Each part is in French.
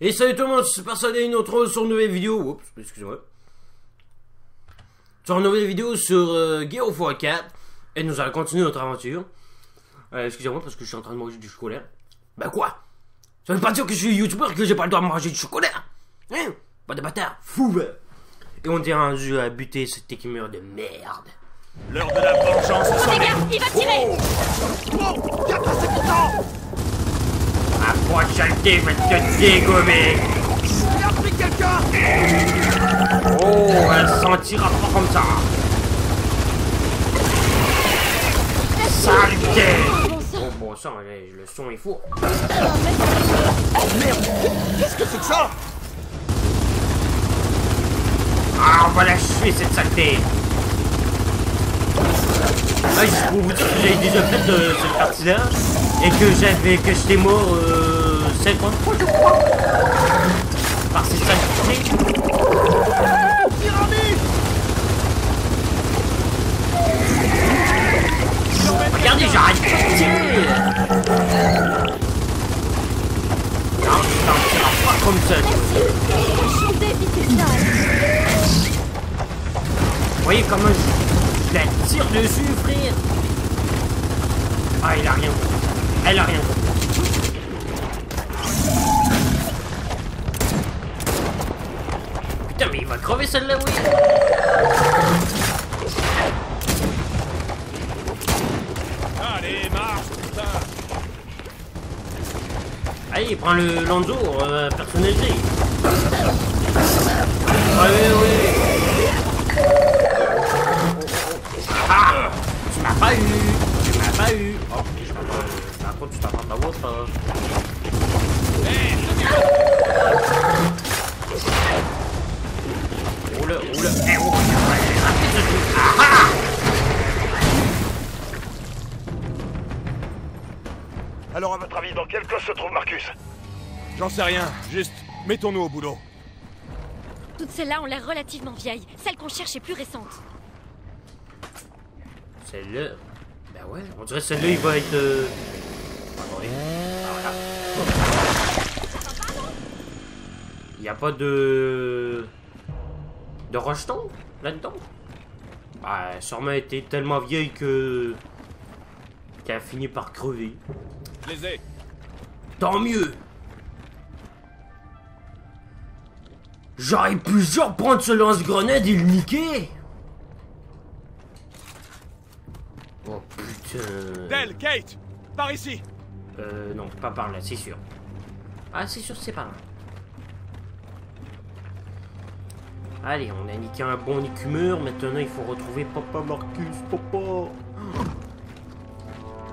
Et salut tout le monde, c'est Personne une autre sur une nouvelle vidéo. Oups, excusez-moi. Sur une nouvelle vidéo sur euh, Gear of War 4. Et nous allons continuer notre aventure. Euh, excusez-moi parce que je suis en train de manger du chocolat. Ben quoi? Ça veut pas dire que je suis youtubeur et que j'ai pas le droit de manger du chocolat Hein? Pas de bâtard, fou ben. Et on est rendu à buter cet écumeur de merde. L'heure de la vengeance Les sonne. gars, il va tirer Oh Bientôt Ma poche saleté va te dégommer pris quelqu'un Oh, elle se sentira pas comme ça. Saleté. Oh bon sang, le son est fou. Merde. Qu'est-ce que c'est que ça? Ah, on va la tuer cette saleté. Ah, pour vous dire que j'avais déjà fait euh, cette partie-là et que j'avais que j'étais mort euh, 50 fois je crois par cette saleté. Pyramide Regardez, j'arrête de Non, comme ça. Vous voyez comment je, la tire dessus, frère? Ah, il a rien. Elle a rien. Putain, mais il va crever celle-là, oui Allez, marche, putain Allez, prends le Lanzo, euh, personnalisé. Ah oui, oui. Ah Tu m'as pas eu Tu m'as pas eu Oh, je m'en vais. Par contre, tu t'en prends ta voix, ça. Oula, oula. Eh, oh, ouais, rapide, ce truc. Ah, ah Alors, à votre avis, dans quel coche se trouve Marcus? J'en sais rien, juste mettons-nous au boulot. Toutes celles-là ont l'air relativement vieilles. Celle qu'on cherche est plus récente. Celle-là. Ben ouais, on dirait que celle-là, il va être. Euh... Ah, Il n'y a pas de. De rejeton là-dedans? Bah, sûrement été tellement vieille que. qu'elle a fini par crever. Je les ai. Tant mieux! J'aurais pu genre prendre ce lance-grenade et le niquer! Oh putain. Del, Kate Par ici Euh, non, pas par là, c'est sûr. Ah, c'est sûr, c'est par là. Allez, on a niqué un bon écumeur. Maintenant, il faut retrouver Papa Marcus. Papa.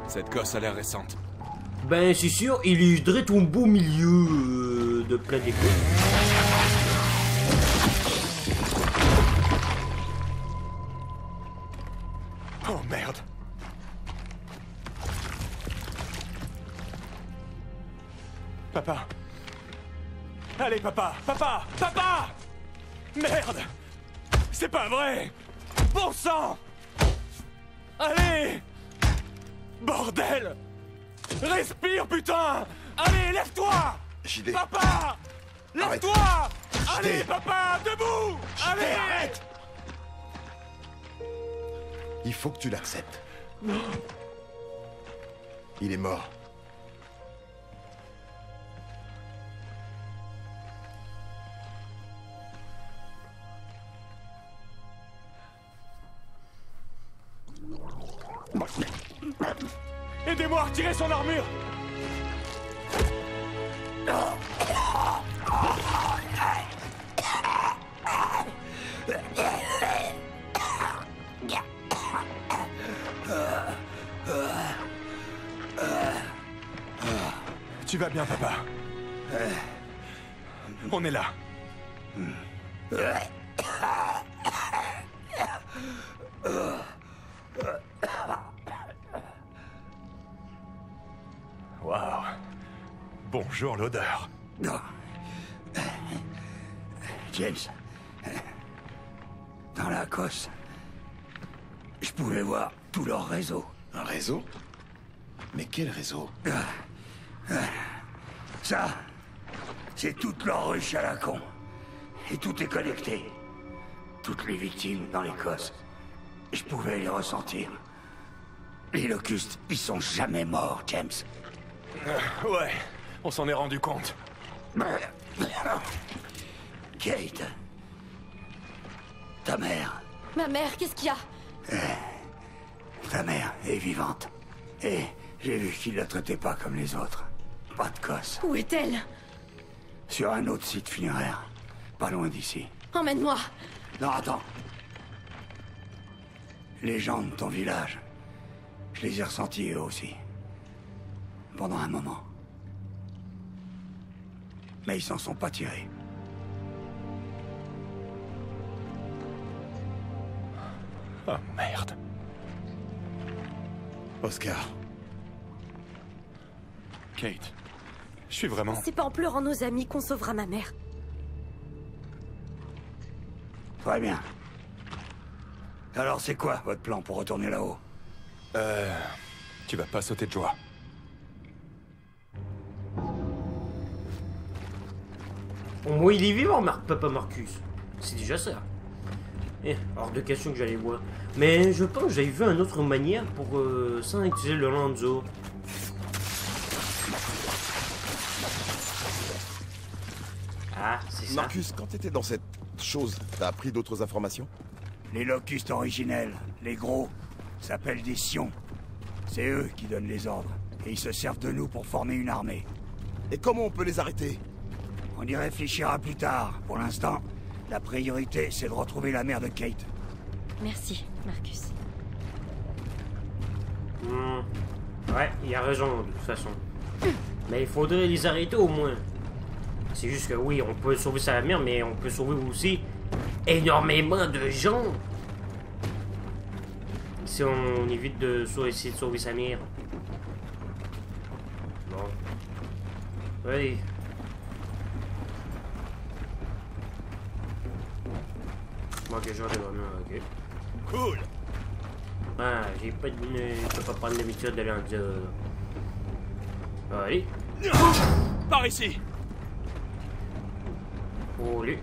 Cette gosse a l'air récente. Ben, c'est sûr, il est direct au beau milieu euh, de plein d'écoles. Oh merde Papa Allez, papa Papa Papa Merde. C'est pas vrai. Bon sang. Allez. Bordel. Respire, putain. Allez, lève-toi. JD. Papa. Lève-toi. Allez, papa Debout. Allez. arrête. Il faut que tu l'acceptes. Il est mort. Aidez-moi à retirer son armure Tu vas bien, papa On est là. L'odeur. James, dans la cosse, je pouvais voir tout leur réseau. Un réseau? Mais quel réseau? Ça, C'est toute leur ruche à la con. Et tout est connecté. Toutes les victimes dans l'Écosse. Je pouvais les ressentir. Les locustes, ils sont jamais morts, James. Ouais, on s'en est rendu compte. Kate. Ta mère. Ma mère, qu'est-ce qu'il y a? Ta mère est vivante. Et j'ai vu qu'il la traitait pas comme les autres. Pas de gosse. Où est-elle? Sur un autre site funéraire. Pas loin d'ici. Emmène-moi. Non, attends. Les gens de ton village. Je les ai ressentis eux aussi. Pendant un moment. Mais ils s'en sont pas tirés. Oh merde. Oscar, Kate. Je suis vraiment. C'est pas en pleurant nos amis qu'on sauvera ma mère. Très bien. Alors c'est quoi votre plan pour retourner là-haut? Euh. Tu vas pas sauter de joie. Au moins, il est vivant, Mar Papa Marcus. C'est déjà ça. Eh, hors de question que j'allais voir. Mais je pense que j'avais vu une autre manière pour euh, sans utiliser le Lanzo. Ah, c'est ça. Marcus, quand t'étais dans cette chose, t'as appris d'autres informations? Les locustes originels, les gros, s'appellent des sions. C'est eux qui donnent les ordres. Et ils se servent de nous pour former une armée. Et comment on peut les arrêter? On y réfléchira plus tard. Pour l'instant, la priorité, c'est de retrouver la mère de Kate. Merci, Marcus. Hmm. Ouais, il a raison, de toute façon. Mais il faudrait les arrêter au moins. C'est juste que oui, on peut sauver sa mère, mais on peut sauver aussi énormément de gens. Si on évite de essayer de sauver sa mère. Bon. Oui. Moi que j'en ai vraiment, ok. Cool. Ah, j'ai pas de. Je peux pas prendre l'habitude d'aller en dire. Allez, Par ici. allez.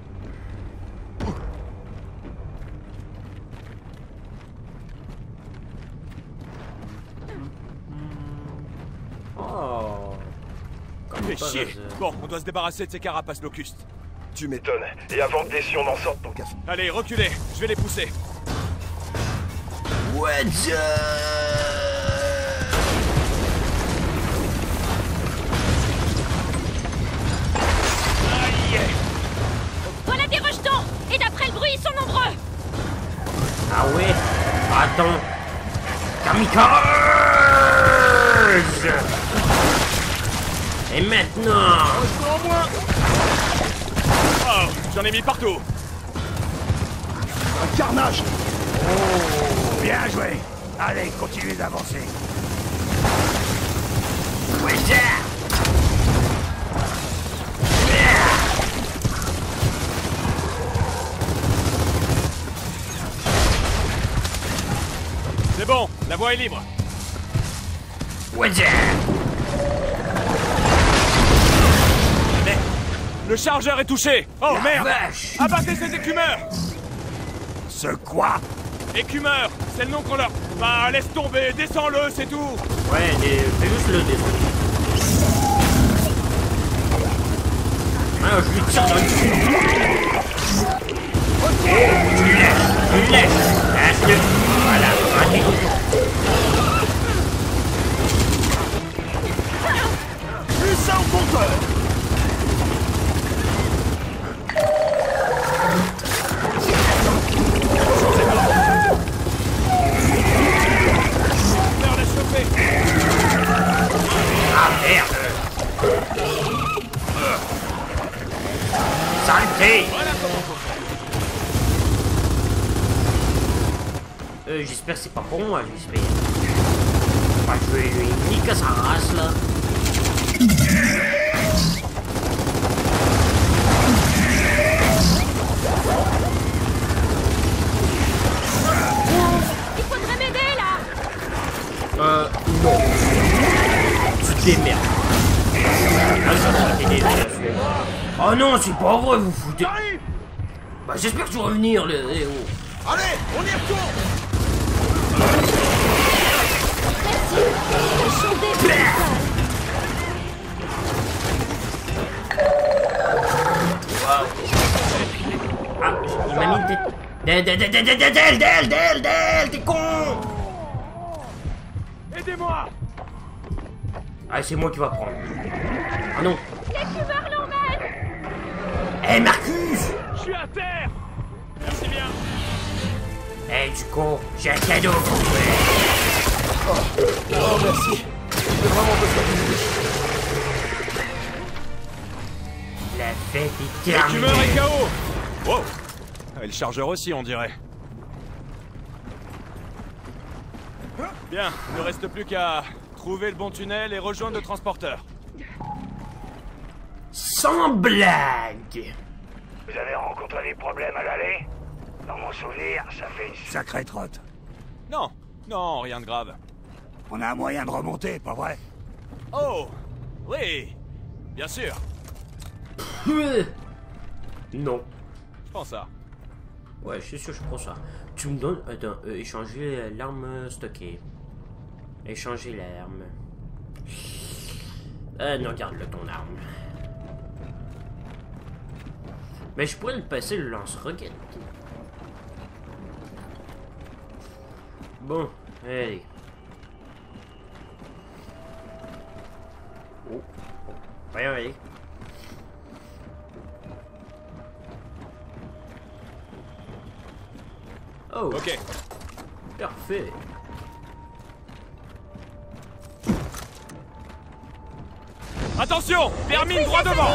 Oh. Comme Fais chier. Bon, on doit se débarrasser de ces carapaces locustes. Tu m'étonnes. Et avant que des sions n'en sortent ton café. Allez, reculez. Je vais les pousser. Voilà des rejetons Et d'après le bruit, ils sont nombreux Ah ouais? Attends. Kamikaze Et maintenant? Oh, j'en ai mis partout. Un carnage Bien joué Allez, continuez d'avancer. C'est bon, la voie est libre. Wazza le chargeur est touché. Oh merde Vache Abattez ces écumeurs Ce quoi? Écumeurs, c'est le nom qu'on leur... Bah, laisse tomber, descends-le, c'est tout Ouais, mais fais juste le dessin. Ah, je lui tire dans le cul. Oh, tu lèches, tu lèches. Lâche-le. Voilà, tranquille. Plus ça au compteur Saleté Voilà comment faut faire. Euh, j'espère que c'est pas pour moi, j'espère. Enfin, je vais lui niquer sa race, là. Il faudrait m'aider, là Euh, non. Tu démerdes. Ça Oh non, c'est pas vrai, vous foutez. Bah, j'espère que tu vas revenir, les héros. Allez, on y retourne. Ah, il m'a mis Del, del, del, del, del, del, del, t'es con Aidez-moi Ah, c'est moi qui va prendre. Ah non L'emmènent Eh, Marcus Je suis à terre Merci bien Eh, du con, j'ai un cadeau pour toi. Oh, merci. J'ai vraiment besoin d'une douche. La fête est Le tumeur terminée. est KO Wow Et le chargeur aussi, on dirait. Bien, il ne reste plus qu'à trouver le bon tunnel et rejoindre le transporteur. Sans blague. Vous avez rencontré des problèmes à l'aller Dans mon souvenir, ça fait une sacrée trotte. Non, non, rien de grave. On a un moyen de remonter, pas vrai Oh Oui Bien sûr, Non. je pense ça. Ouais, je suis sûr, je prends ça. Tu me donnes. Attends, euh, échanger l'arme stockée. Échanger l'arme. Euh, non, garde-le ton arme. Mais je pourrais le passer le lance-roquette. Bon, allez. Oh. Voyons, allez. Oh, Ok, parfait. attention Vermine droit devant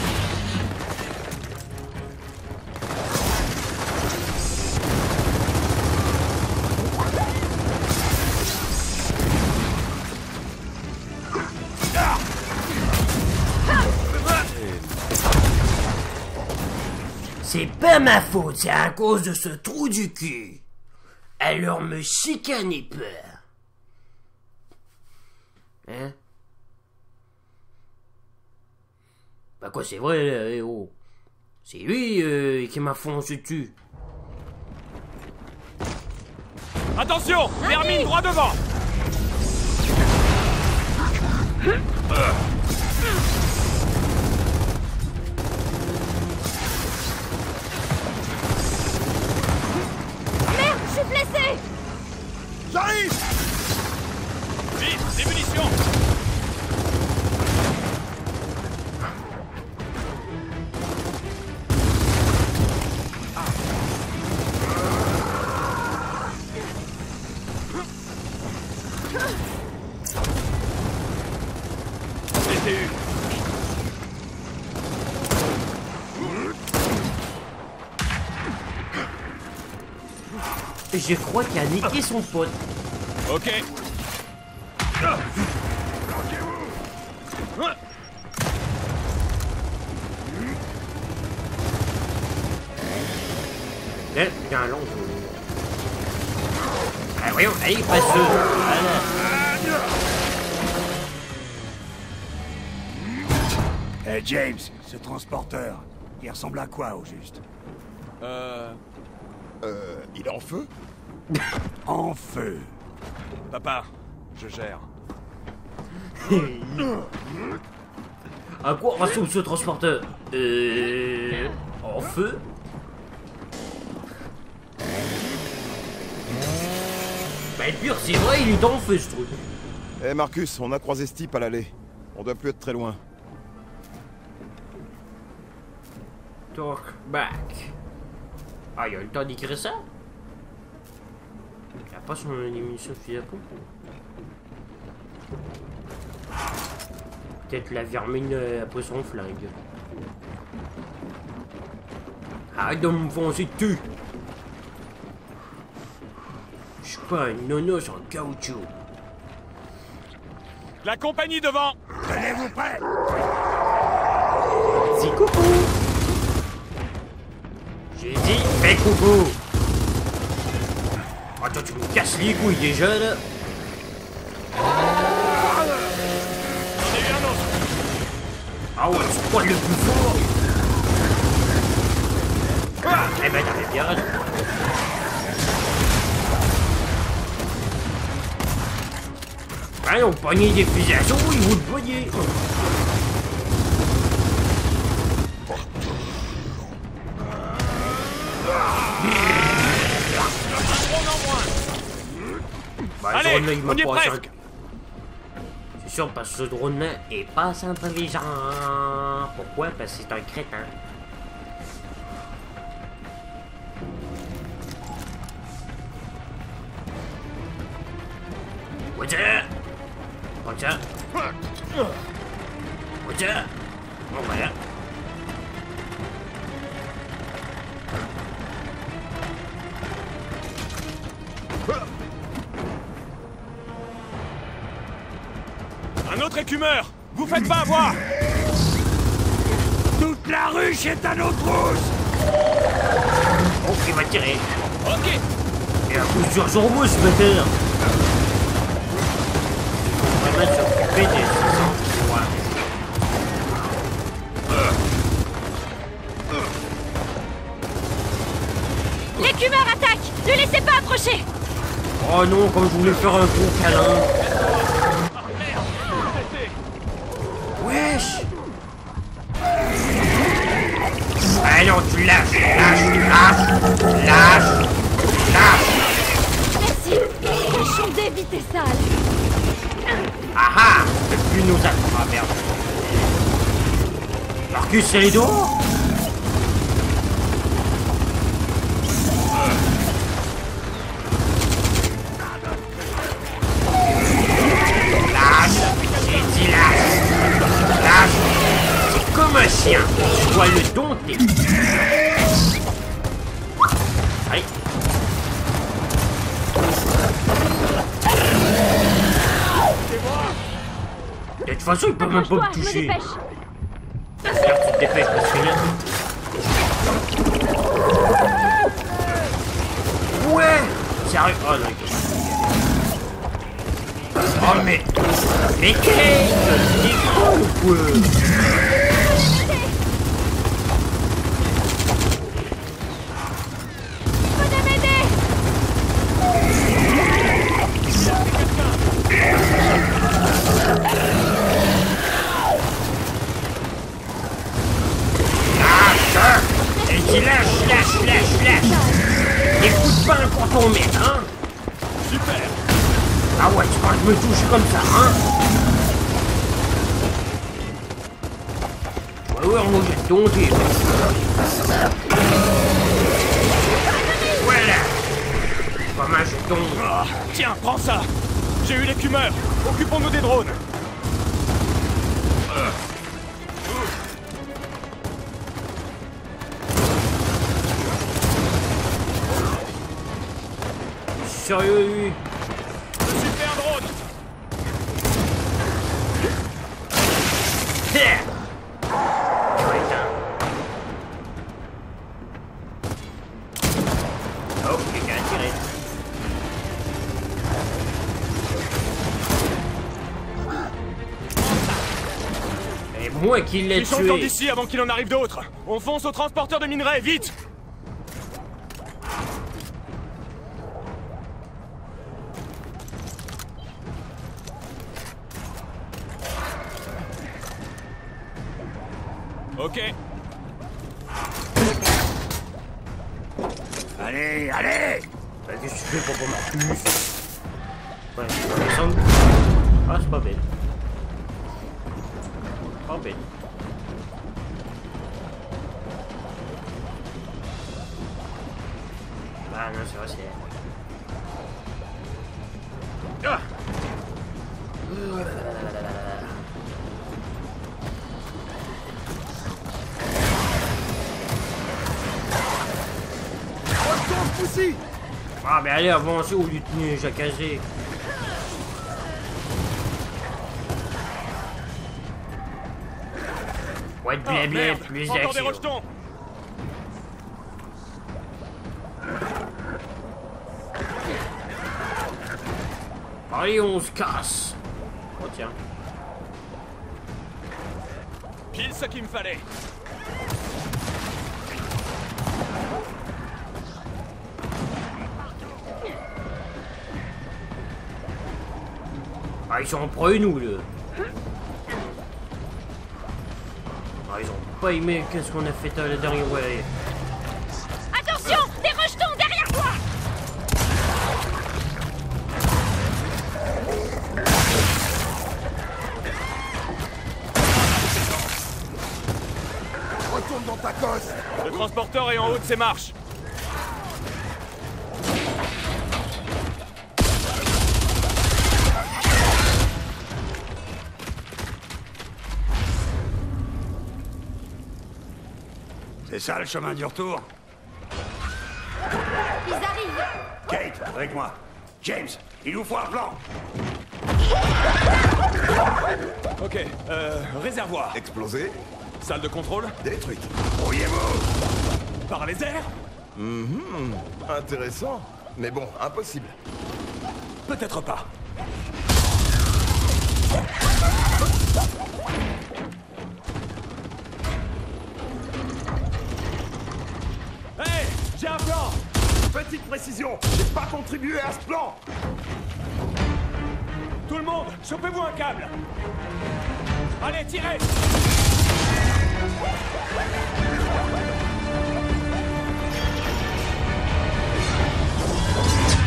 C'est pas ma faute, c'est à cause de ce trou du cul. Alors me chicanez pas. Hein? Bah quoi, c'est vrai, là, oh. C'est lui euh, qui m'a foncé dessus. Attention Vermine droit devant Je crois qu'il a niqué son pote. Ok. Il y a un long. Ah voyons, allez, passe-le. Voilà. Eh James, ce transporteur, il ressemble à quoi au juste? Euh... Euh, il est en feu? En feu. Papa, je gère. À quoi ressemble ce transporteur Euh. En feu Bah, le pire, c'est vrai, il est en feu ce truc. Eh Marcus, on a croisé ce type à l'allée. On doit plus être très loin. Talk back. Ah, il a eu le temps d'écrire ça Il a pas son émission de fusil à pompe Peut-être la vermine euh, après son flingue. Arrête de me foncer dessus Je suis pas un nonos en caoutchouc. La compagnie devant. Tenez-vous prêts. C'est coucou. Hey, coucou Attends, tu me casses les couilles déjà, là. Ah ouais, tu crois le plus fort Ah Eh ben, t'avais bien raison. Allons, pognez des fusils à ils vous le voyez Bah, le Allez, drone-là, il on y est presque. C'est sûr, parce que ce drone-là est pas intelligent. Pourquoi? Parce que c'est un crétin. Un autre écumeur. Vous faites pas avoir. Toute la ruche est à nos trousses Oh, il va tirer. Ok. Et à coup sûr sur vous, ce matin On va s'occuper des 600 points. L'écumeur attaque Ne laissez pas approcher Oh non, comme je voulais faire un gros câlin. Wesh. Non, tu lâches, lâche, lâche, lâche, lâche Merci. Tâchons d'éviter ça. Ah ah nous attendre, ah merde. Marcus, c'est les dos? Chien. Tu dois le dompter Allez De toute façon, il peut même pas me toucher. Regarde, tu te dépêches parce que là... Ouais. Sérieux Oh non, il Oh mais... Mais Kate T'es Et lâche, lâche, lâche, lâche Écoute pas quand on met, hein? Super. Ah ouais, tu crois que je me touche comme ça, hein? Ouais, ouais, on jette dompter. Voilà Comme un jeton. Ah, tiens, prends ça. J'ai eu l'écumeur. Occupons-nous des drones. Sérieux, lui Je suis fait un drone. Oh, quelqu'un a tiré. Et moi qui l'ai Fichons le camp tué. d'ici avant qu'il en arrive d'autres. On fonce au transporteur de minerais, vite Allez, avancez au lieutenant, jacagé. Ouais, bien, oh, bien, plus action. Allez, on se casse. Oh, tiens. Pile ce qu'il me fallait. Ils sont entre nous, là. Ah, ils ont pas aimé qu'est-ce qu'on a fait euh, le dernier ouais. Attention Des rejetons derrière toi Retourne dans ta cosse Le transporteur est en haut de ses marches. Ça le chemin du retour Ils arrivent Kate, avec moi. James, il nous faut un plan. Ok, euh, réservoir. Explosé, Salle de contrôle détruite. Brouillez-vous Par les airs Intéressant, mais bon, impossible. Peut-être pas. Petite précision, j'ai pas contribué à ce plan. Tout le monde, chopez-vous un câble. Allez, tirez.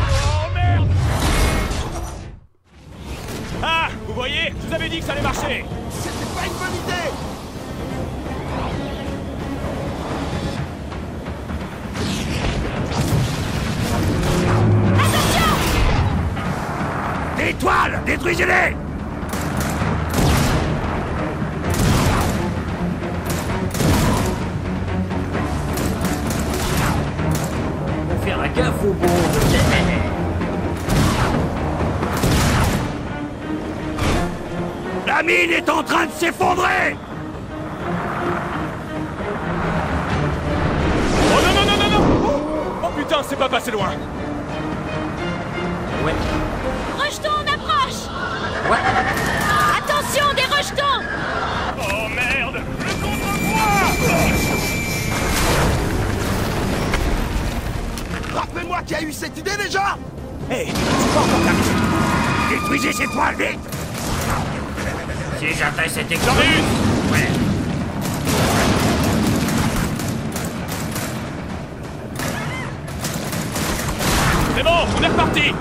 Oh merde. Ah Vous voyez Je vous avais dit que ça allait marcher. C'était pas une bonne idée Des toiles Détruisez-les Faut faire gaffe au bon. La mine est en train de s'effondrer Oh non, non, non, non, non Oh putain, c'est pas passé loin Ouais. Attention, des rejetons Oh merde. Le contre-poids Rappelez-moi qui a eu cette idée déjà. Hé, c'est pas encore terminé Détruisez ces toiles, vite. Si j'atteins cet une Ouais. C'est bon, on est reparti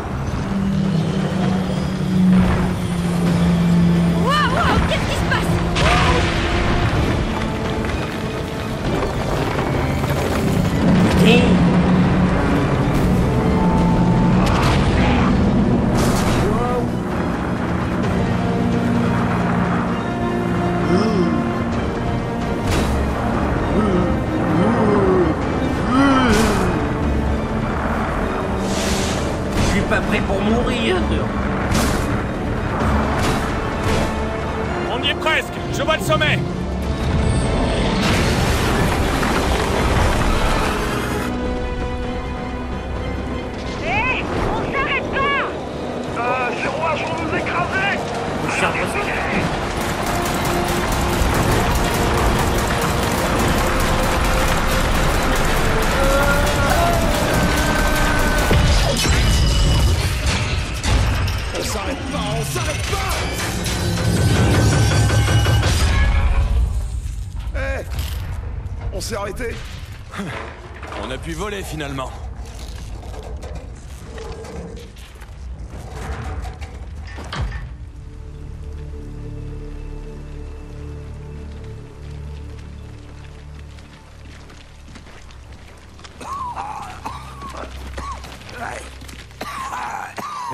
suis pas prêt pour mourir. On y est presque Je vois le sommet arrêté On a pu voler finalement.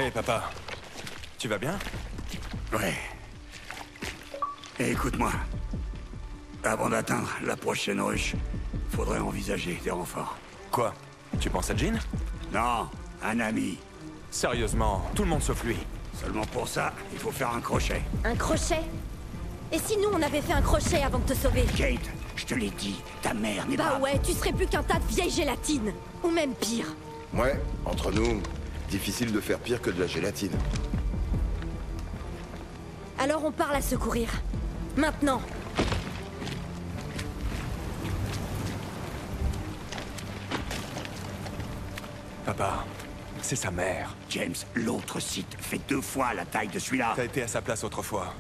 Hé papa, tu vas bien? Ouais. Et écoute-moi. Avant d'atteindre la prochaine ruche, faudrait envisager des renforts. Quoi? Tu penses à Jean? Non, un ami. Sérieusement, tout le monde sauf lui. Seulement pour ça, il faut faire un crochet. Un crochet? Et si nous, on avait fait un crochet avant de te sauver? Kate, je te l'ai dit, ta mère n'est Bah pas... ouais, tu serais plus qu'un tas de vieille gélatine Ou même pire Ouais, entre nous, difficile de faire pire que de la gélatine. Alors on part la secourir. Maintenant. Papa, c'est sa mère. James, l'autre site fait deux fois la taille de celui-là. T'as été à sa place autrefois.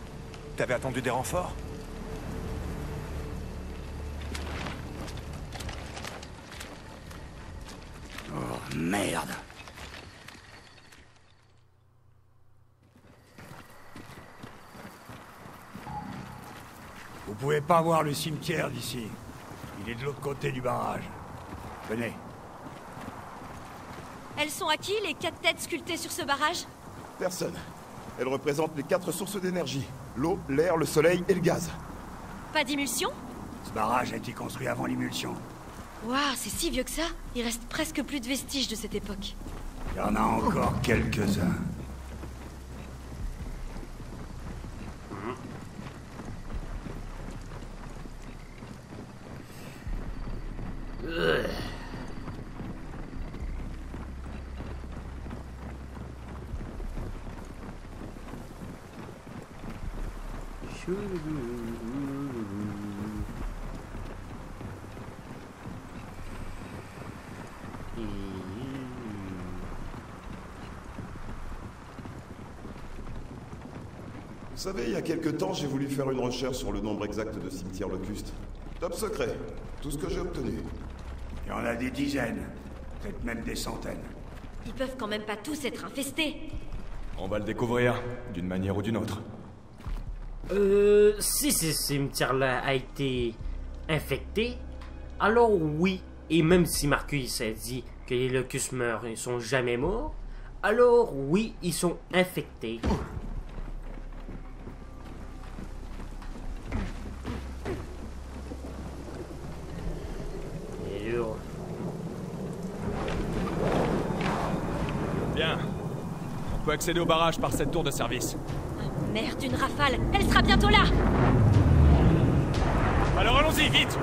T'avais attendu des renforts? Oh, merde. Vous pouvez pas voir le cimetière d'ici. Il est de l'autre côté du barrage. Venez. Elles sont à qui les quatre têtes sculptées sur ce barrage? Personne. Elles représentent les quatre sources d'énergie. L'eau, l'air, le soleil et le gaz. Pas d'émulsion Ce barrage a été construit avant l'émulsion. Waouh, c'est si vieux que ça Il reste presque plus de vestiges de cette époque. Il y en a encore quelques-uns. Vous savez, il y a quelque temps, j'ai voulu faire une recherche sur le nombre exact de cimetières locustes. Top secret. Tout ce que j'ai obtenu. Il y en a des dizaines. Peut-être même des centaines. Ils peuvent quand même pas tous être infestés. On va le découvrir, d'une manière ou d'une autre. Euh, si ce cimetière-là a été infecté, alors oui. Et même si Marcus a dit que les locus meurent et sont jamais morts, alors oui, ils sont infectés. Et là, Bien. On peut accéder au barrage par cette tour de service. Merde, une rafale Elle sera bientôt là Alors allons-y, vite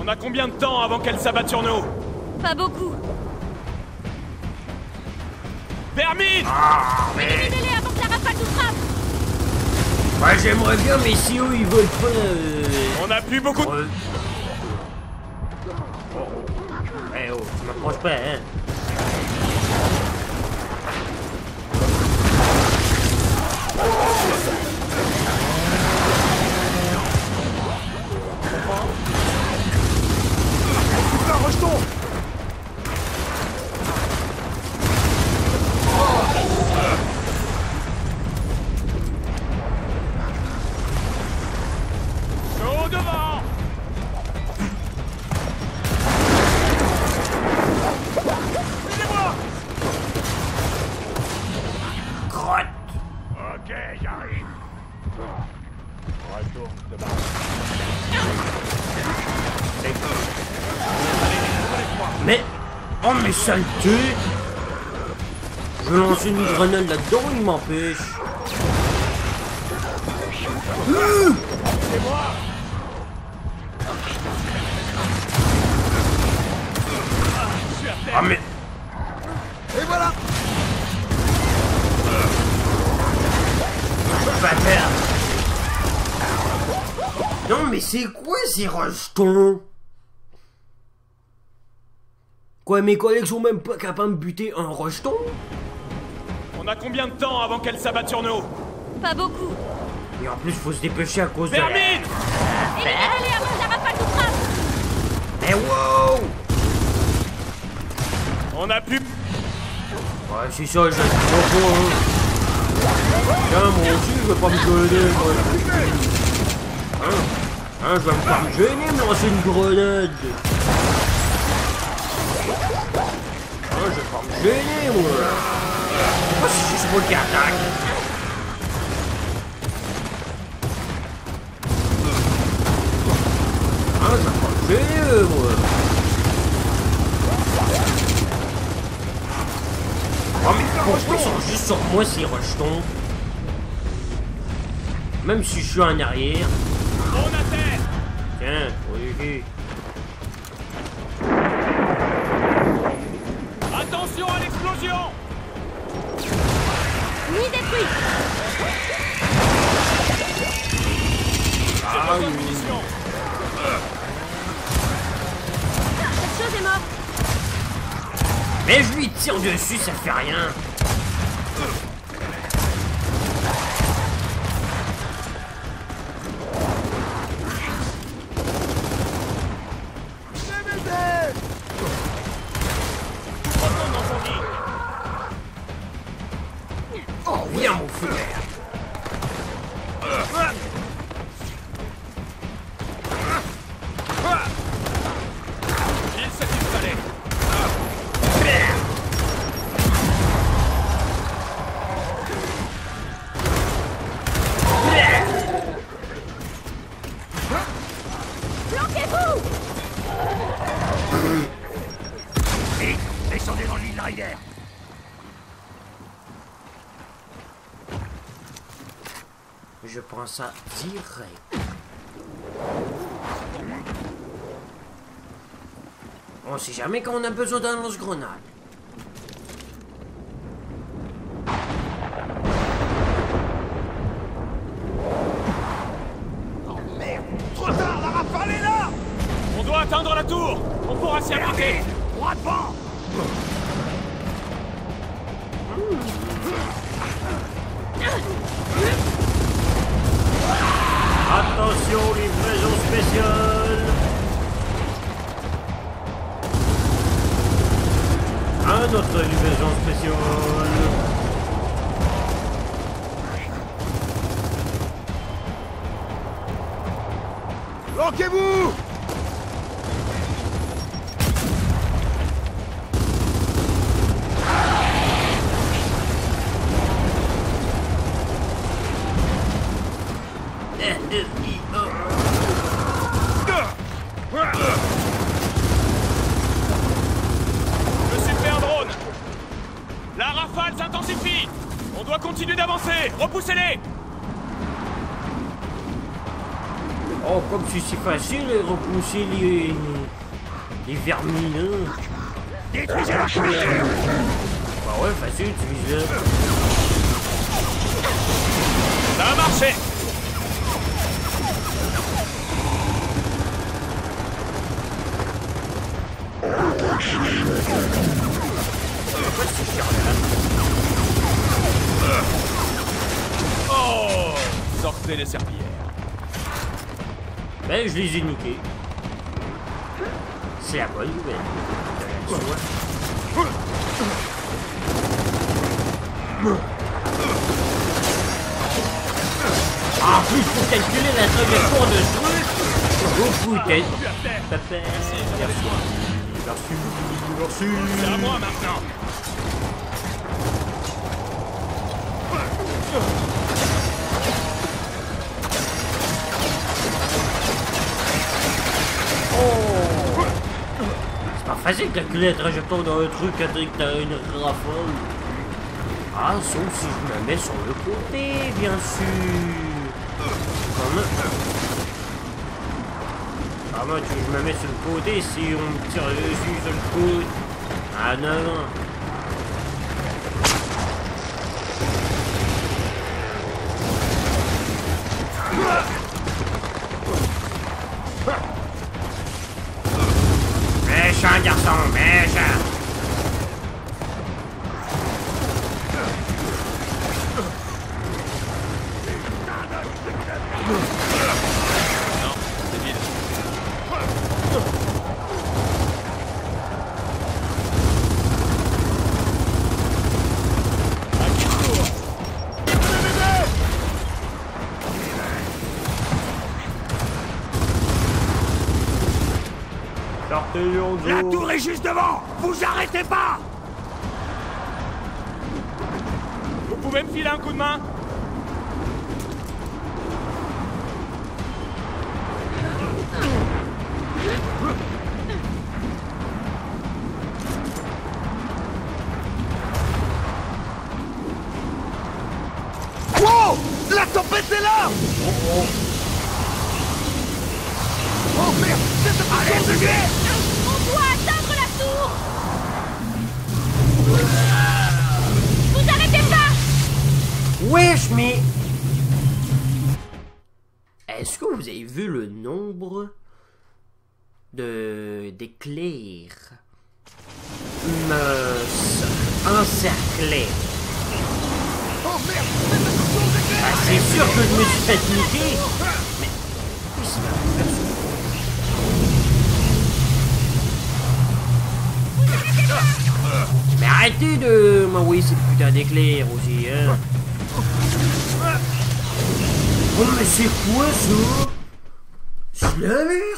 On a combien de temps avant qu'elle s'abatte sur nous? Pas beaucoup Vermine Éliminez-les avant que la rafale nous frappe Ouais, j'aimerais bien, mais si eux ils veulent pas. euh, On a plus beaucoup de... euh, Tu m'approches pas, hein. Mais. Oh, mais saleté Je lance une grenade là-dedans, il m'empêche. Ah, mais. Et voilà faire. Non, mais c'est quoi ces rejetons Quoi, mes collègues sont même pas capables de buter un rejeton? On a combien de temps avant qu'elle s'abatte sur nous? Pas beaucoup Et en plus, faut se dépêcher à cause de. Vermine Éliminez-les avant que la rafale nous frappe Mais wow On a plus... Ouais, c'est ça, je dis pas, hein. Tiens, moi aussi, je vais pas me gêner, moi. Hein? Hein, je vais pas me gêner, me lancer une grenade. Hein, je vais pas me gêner, moi. Moi, c'est juste moi qui attaque. Hein, je vais pas me gêner, moi. Oh mais pourquoi ils sont juste sur moi ces rejetons Même si je suis en arrière. Tiens, oui. Attends Attention à l'explosion. Ni détruit J'ai besoin de munitions Cette chose est morte. Mais je lui tire dessus, ça fait rien. Ça direct. On sait jamais quand on a besoin d'un lance-grenade. Le super drone. La rafale s'intensifie. On doit continuer d'avancer. Repoussez-les. Oh, comme c'est si facile de repousser les... les vermineux. Détruisez la Bah ouais, facile, là. Ça a marché Oh Sortez les serpillères. Ben, je les ai niqués. C'est la bonne nouvelle. De la. En plus, pour calculer la trajectoire de ce truc, oh putain. Papa, Merci, merci. Merci, merci. C'est à moi maintenant C'est pas facile de calculer la trajectoire d'un truc quand t'as une rafale. Ah, sauf si je me mets sur le côté, bien sûr. Comment? Comment tu veux que je me mets sur le côté si on me tire dessus sur le coude Ah non. Regarde ça en Est juste Vous arrêtez pas. Vous pouvez me filer un coup de main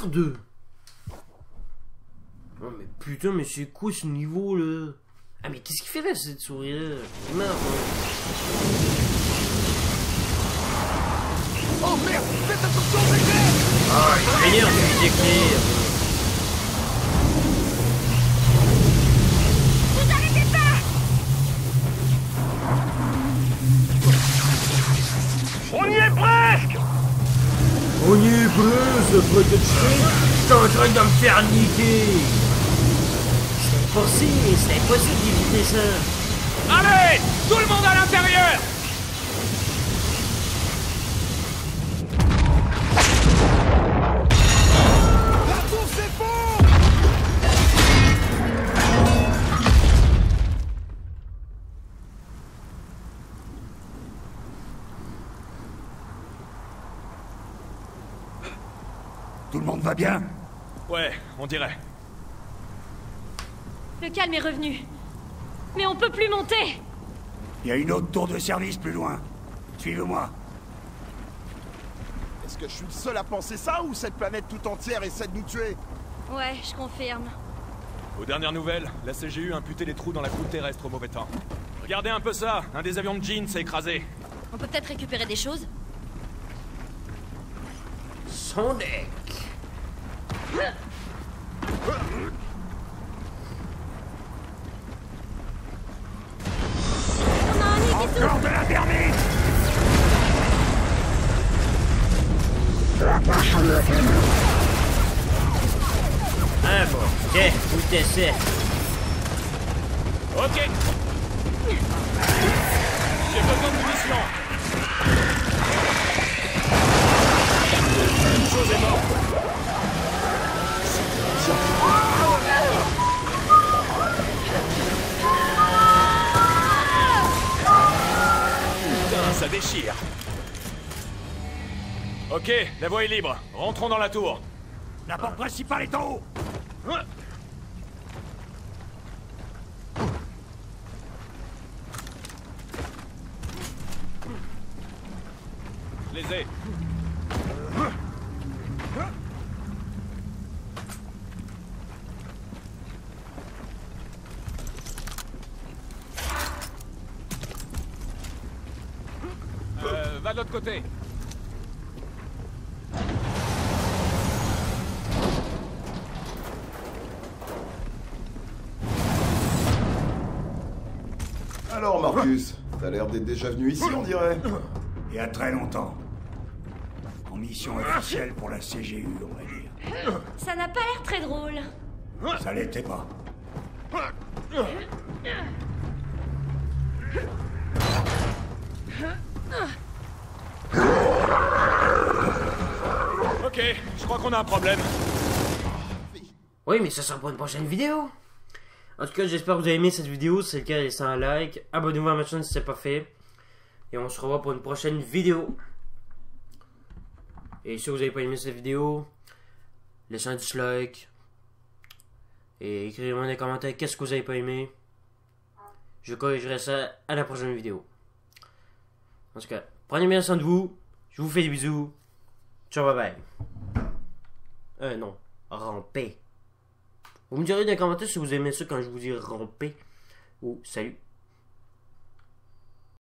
merde Oh mais putain mais c'est quoi ce niveau là Ah mais qu'est-ce qu'il fait là cette souris là Merde Oh merde Faites attention aux éclairs Ah il m'énerve ces éclairs On y est plus, après que je fais, je suis en train de me faire niquer C'est impossible, c'est impossible d'éviter ça. Allez Tout le monde à l'intérieur bien Ouais, on dirait. Le calme est revenu. Mais on peut plus monter Il y a une autre tour de service plus loin. Suivez-moi. Est-ce que je suis le seul à penser ça ou cette planète tout entière essaie de nous tuer? Ouais, je confirme. Aux dernières nouvelles, la CGU imputait les trous dans la croûte terrestre au mauvais temps. Regardez un peu ça Un des avions de Jean s'est écrasé. On peut peut-être récupérer des choses? Son deck On a un nid qui s'ouvre Encore de la thermite Ah bon, ok, tout est fait. Ok. J'ai besoin de munitions. Une chose est morte Putain, ça déchire Ok, la voie est libre. Rentrons dans la tour. La porte principale est en haut Je les ai. Euh, va de l'autre côté. Alors, Marcus, t'as l'air d'être déjà venu ici, on dirait. Il y a très longtemps. En mission officielle pour la CGU, on va dire. Ça n'a pas l'air très drôle. Ça l'était pas. Ok, je crois qu'on a un problème. Oui, mais ça sera pour une prochaine vidéo. En tout cas, j'espère que vous avez aimé cette vidéo. Si c'est le cas, laissez un like. Abonnez-vous à ma chaîne si c'est pas fait. Et on se revoit pour une prochaine vidéo. Et si vous n'avez pas aimé cette vidéo, laissez un dislike. Et écrivez-moi dans les commentaires qu'est-ce que vous avez pas aimé. Je corrigerai ça à la prochaine vidéo. En tout cas, prenez bien soin de vous. Je vous fais des bisous. Ciao, bye bye. Euh, non. Rampez. Vous me direz dans les commentaires si vous aimez ça quand je vous dis ramper. Ou salut.